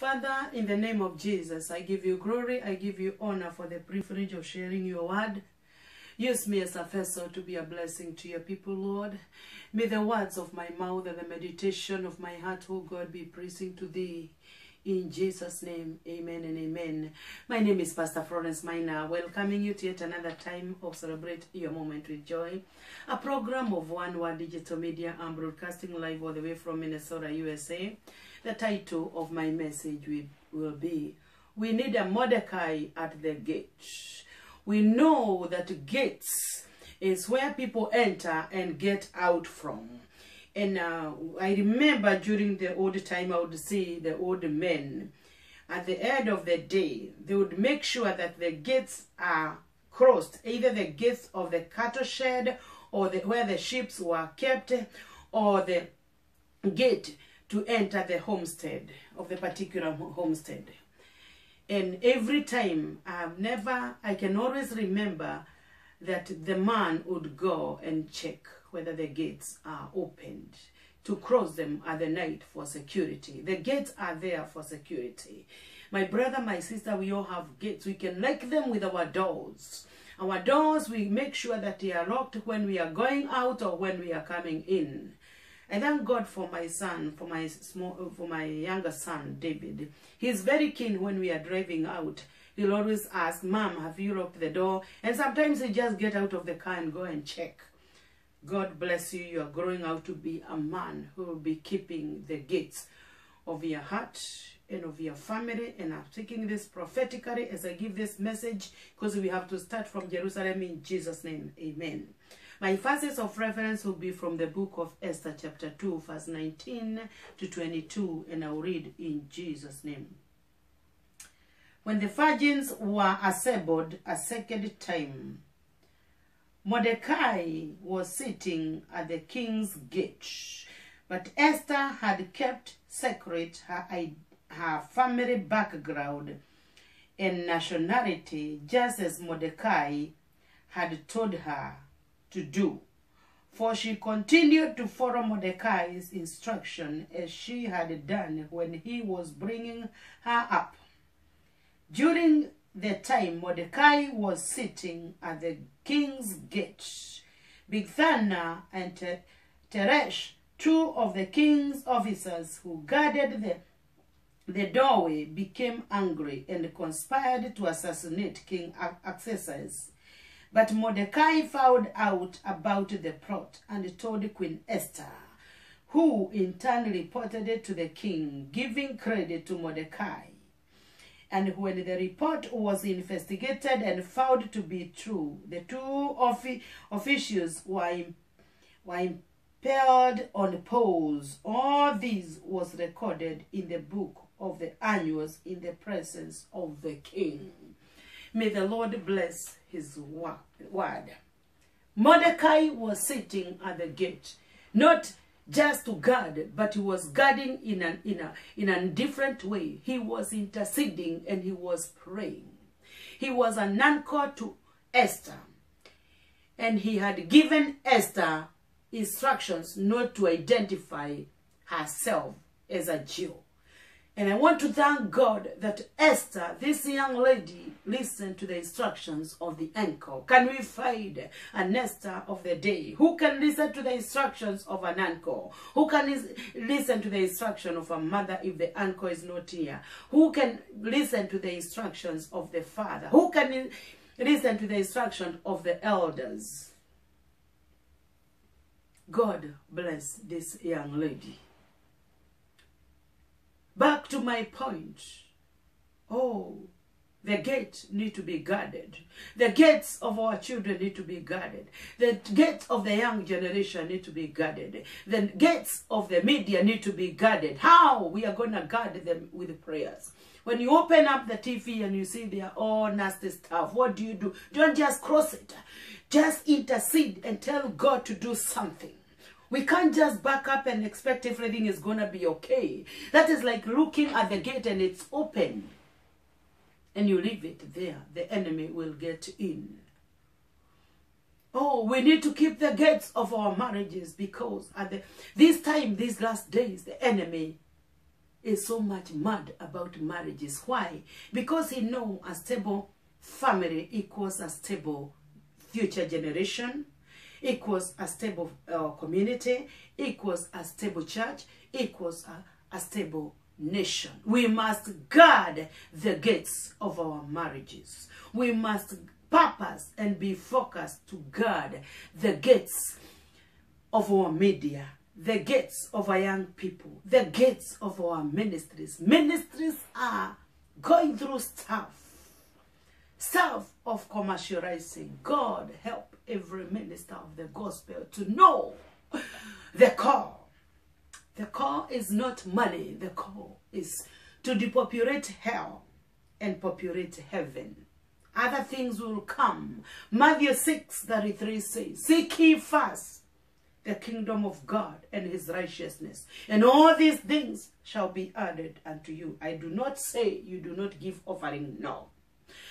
Father, in the name of Jesus, I give you glory, I give you honor for the privilege of sharing your word. Use me as a vessel to be a blessing to your people, Lord. May the words of my mouth and the meditation of my heart, O God, be pleasing to thee. In Jesus' name, amen and amen. My name is Pastor Florence Minor, welcoming you to yet another time of Celebrate Your Moment with Joy, a program of One Word Digital Media. I'm broadcasting live all the way from Minnesota, USA. The title of my message will be We Need a Mordecai at the Gate. We know that gates is where people enter and get out from. And uh, I remember during the old time, I would see the old men. At the end of the day, they would make sure that the gates are crossed, either the gates of the cattle shed or the, where the sheep were kept, or the gate to enter the homestead of the particular homestead. And every time, I've never, I can always remember that the man would go and check whether the gates are opened to cross them at the night for security. The gates are there for security. My brother, my sister, we all have gates. We can lock them with our doors. Our doors, we make sure that they are locked when we are going out or when we are coming in. I thank God for my son, for my small, for my younger son, David. He's very keen when we are driving out. He'll always ask, Mom, have you locked the door? And sometimes he just get out of the car and go and check. God bless you. You are growing out to be a man who will be keeping the gates of your heart and of your family. And I'm taking this prophetically as I give this message because we have to start from Jerusalem in Jesus' name. Amen. My verses of reference will be from the book of Esther, chapter 2, verse 19 to 22, and I'll read in Jesus' name. When the virgins were assembled a second time, Mordecai was sitting at the king's gate, but Esther had kept secret her, her family background and nationality just as Mordecai had told her to do. For she continued to follow Mordecai's instruction as she had done when he was bringing her up. During the time Mordecai was sitting at the king's gate, Bigthana and Teresh, two of the king's officers who guarded the, the doorway, became angry and conspired to assassinate King Xerxes. But Mordecai found out about the plot and told Queen Esther, who in turn reported it to the king, giving credit to Mordecai. And when the report was investigated and found to be true, the two offi officials were, were impaled on poles. All this was recorded in the book of the annuals in the presence of the king. May the Lord bless his word. Mordecai was sitting at the gate, not just to guard, but he was guarding in, an, in, a, in a different way. He was interceding and he was praying. He was an anchor to Esther. And he had given Esther instructions not to identify herself as a Jew. And I want to thank God that Esther, this young lady, listened to the instructions of the uncle. Can we find an Esther of the day? Who can listen to the instructions of an uncle? Who can listen to the instruction of a mother if the uncle is not here? Who can listen to the instructions of the father? Who can listen to the instruction of the elders? God bless this young lady back to my point. Oh, the gates need to be guarded. The gates of our children need to be guarded. The gates of the young generation need to be guarded. The gates of the media need to be guarded. How? We are going to guard them with prayers. When you open up the TV and you see they are oh, all nasty stuff, what do you do? Don't just cross it. Just intercede and tell God to do something. We can't just back up and expect everything is going to be okay. That is like looking at the gate and it's open. And you leave it there. The enemy will get in. Oh, we need to keep the gates of our marriages because at the, this time, these last days, the enemy is so much mad about marriages. Why? Because he know a stable family equals a stable future generation, equals a stable uh, community, equals a stable church, equals a, a stable nation. We must guard the gates of our marriages. We must purpose and be focused to guard the gates of our media, the gates of our young people, the gates of our ministries. Ministries are going through stuff, stuff of commercializing. God help every minister of the gospel to know the call. The call is not money, the call is to depopulate hell and populate heaven. Other things will come. Matthew 6 33 says, Seek ye first the kingdom of God and his righteousness, and all these things shall be added unto you. I do not say you do not give offering, no.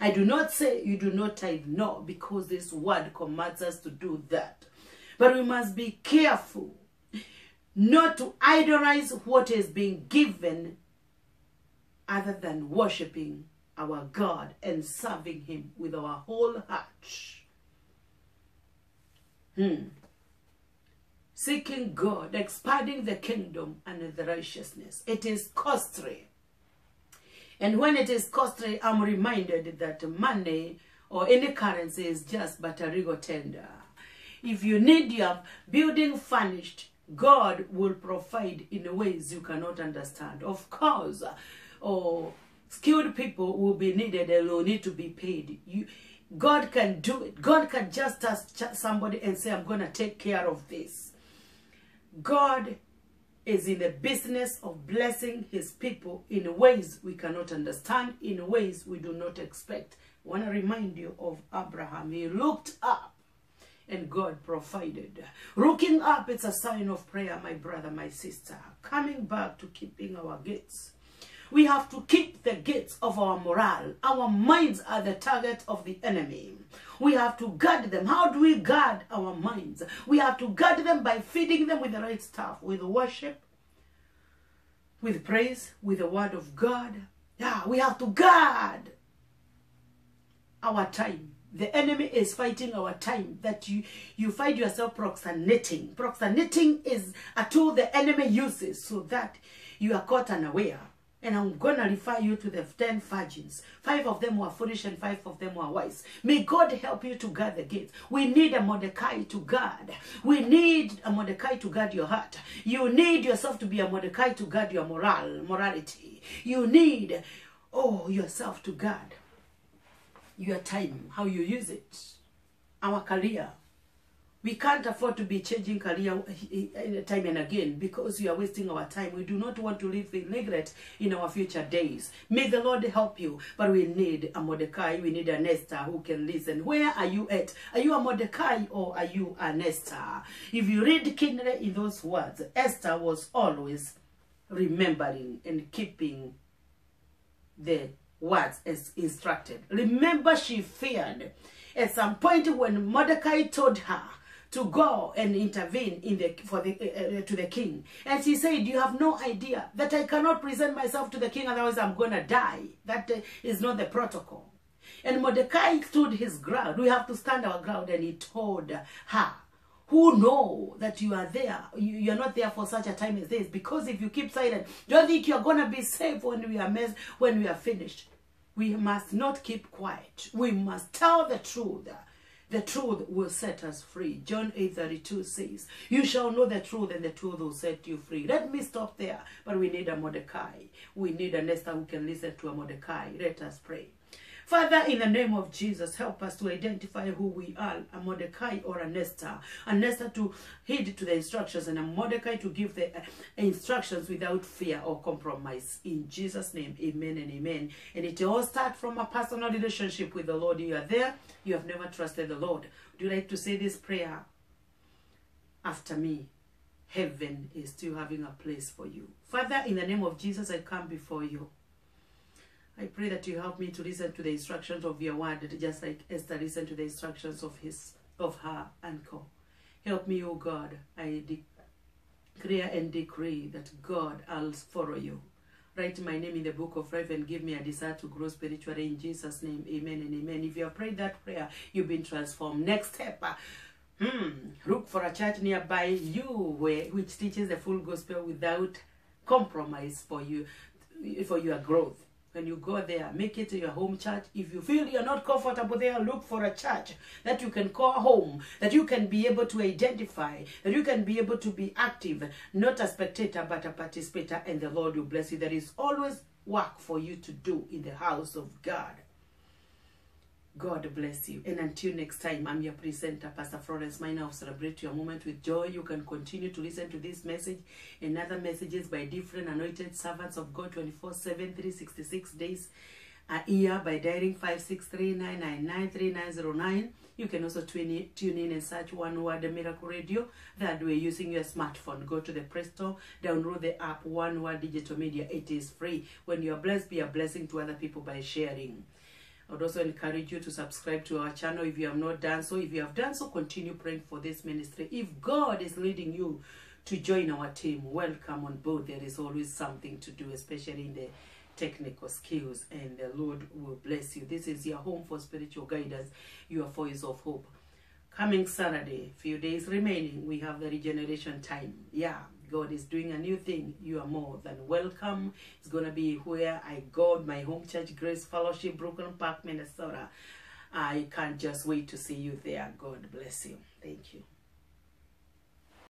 I do not say you do not tithe, no, because this word commands us to do that. But we must be careful not to idolize what is being given other than worshiping our God and serving him with our whole heart. Hmm. Seeking God, expanding the kingdom and the righteousness. It is costly. And when it is costly, I'm reminded that money or any currency is just but a legal tender. If you need your building furnished, God will provide in ways you cannot understand. Of course, or skilled people will be needed and will need to be paid. You, God can do it. God can just ask somebody and say, I'm going to take care of this. God is in the business of blessing his people in ways we cannot understand, in ways we do not expect. I want to remind you of Abraham. He looked up and God provided. Looking up, it's a sign of prayer, my brother, my sister. Coming back to keeping our gates. We have to keep the gates of our morale. Our minds are the target of the enemy. We have to guard them. How do we guard our minds? We have to guard them by feeding them with the right stuff, with worship, with praise, with the word of God. Yeah, we have to guard our time. The enemy is fighting our time that you, you find yourself proxeneting. Proxeneting is a tool the enemy uses so that you are caught unaware. And I'm going to refer you to the 10 virgins. Five of them were foolish and five of them were wise. May God help you to guard the gates. We need a Mordecai to guard. We need a Mordecai to guard your heart. You need yourself to be a Mordecai to guard your moral, morality. You need, oh, yourself to guard your time, how you use it, our career. We can't afford to be changing career uh, uh, time and again because we are wasting our time. We do not want to live in regret in our future days. May the Lord help you, but we need a Mordecai, we need an Esther who can listen. Where are you at? Are you a Mordecai or are you an Esther? If you read keenly in those words, Esther was always remembering and keeping the words as instructed. Remember, she feared. At some point, when Mordecai told her to go and intervene in the for the uh, uh, to the king, and she said, "You have no idea that I cannot present myself to the king, otherwise I'm gonna die. That uh, is not the protocol." And Mordecai stood his ground. We have to stand our ground, and he told her who know that you are there. You, you're not there for such a time as this. Because if you keep silent, don't think you're going to be safe when we are mess, when we are finished. We must not keep quiet. We must tell the truth. The truth will set us free. John 8.32 says, You shall know the truth and the truth will set you free. Let me stop there. But we need a Mordecai. We need an Esther who can listen to a Mordecai. Let us pray. Father, in the name of Jesus, help us to identify who we are, a Mordecai or a Esther. A Esther to heed to the instructions and a Mordecai to give the uh, instructions without fear or compromise. In Jesus' name, amen and amen. And it all starts from a personal relationship with the Lord. You are there, you have never trusted the Lord. Do you like to say this prayer after me? Heaven is still having a place for you. Father, in the name of Jesus, I come before you. I pray that you help me to listen to the instructions of your word, just like Esther listened to the instructions of his of her uncle. Help me, O God. I declare and decree that God, I'll follow you. Write my name in the book of life and give me a desire to grow spiritually in Jesus' name. Amen and amen. If you have prayed that prayer, you've been transformed. Next step. uh, Hmm. Look for a church nearby you where, which teaches the full gospel without compromise for you for your growth. When you go there, make it to your home church. If you feel you're not comfortable there, look for a church that you can call home, that you can be able to identify, that you can be able to be active, not a spectator but a participator, and the Lord will bless you. There is always work for you to do in the house of God. God bless you. And until next time, I'm your presenter, Pastor Florence Minor of Celebrate Your Moment with Joy. You can continue to listen to this message and other messages by different anointed servants of God 24 7, 366 days a year by dialing 563-999-3909. You can also tune in, tune in and search One Word Miracle Radio. That way, using your smartphone, go to the Play Store, download the app One Word Digital Media. It is free. When you are blessed, be a blessing to other people by sharing. I would also encourage you to subscribe to our channel if you have not done so. If you have done so, continue praying for this ministry. If God is leading you to join our team, welcome on board. There is always something to do, especially in the technical skills, and the Lord will bless you. This is your home for spiritual guidance, your voice of hope. Coming Saturday, few days remaining, we have the regeneration time. Yeah, God is doing a new thing. You are more than welcome. It's going to be where I go, my home church, Grace Fellowship, Brooklyn Park, Minnesota. I can't just wait to see you there. God bless you. Thank you.